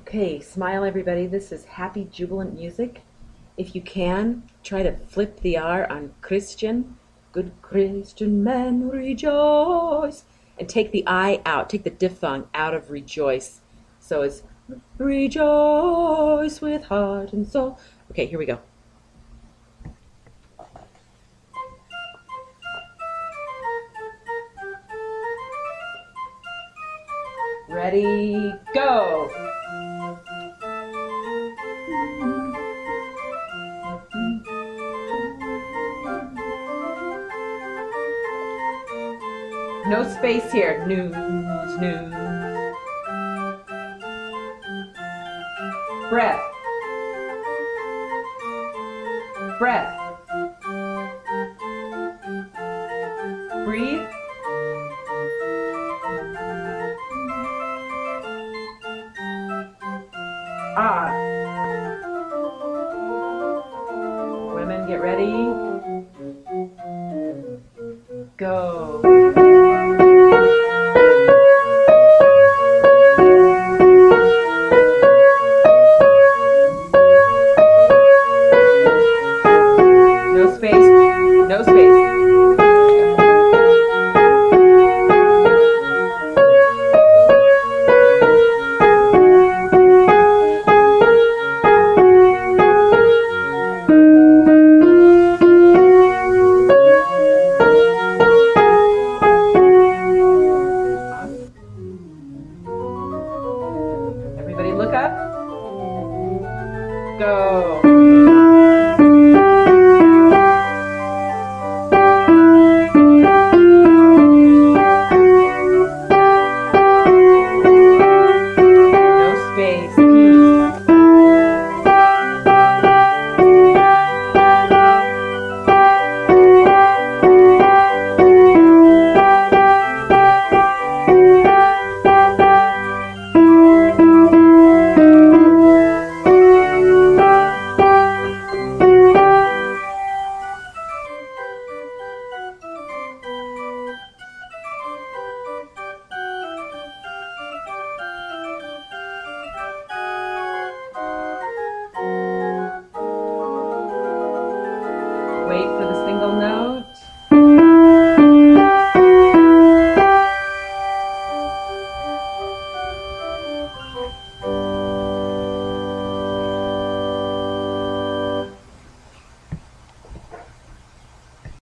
Okay, smile everybody. This is happy, jubilant music. If you can, try to flip the R on Christian. Good Christian men rejoice. And take the I out. Take the diphthong out of rejoice. So it's rejoice with heart and soul. Okay, here we go. Ready, go! No space here. News, news. Breath. Breath. Breathe. Ah. Women, get ready. Go. go. single no.